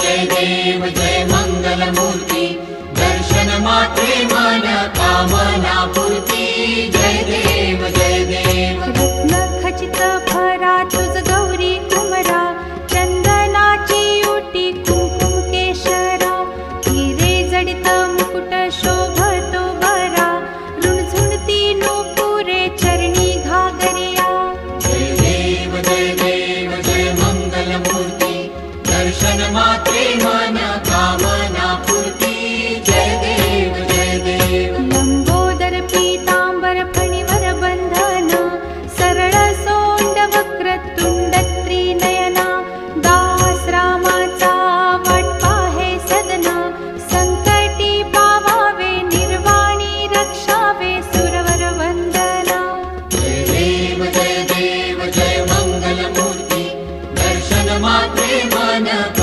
जय देव जय मङ्गलमूर्ति दर्शन माते माया दर्शनमात्रे मन कामना मात्रे मन